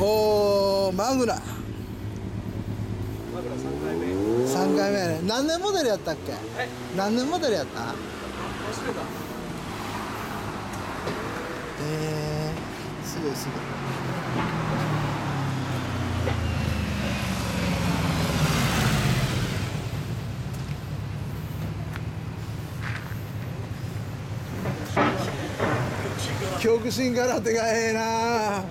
おーマグナマグナ3回目。3回目やね何年モデルやったっけ？え何年モデルやった？忘れたえー、すごいすごい。恐怖心から手がええな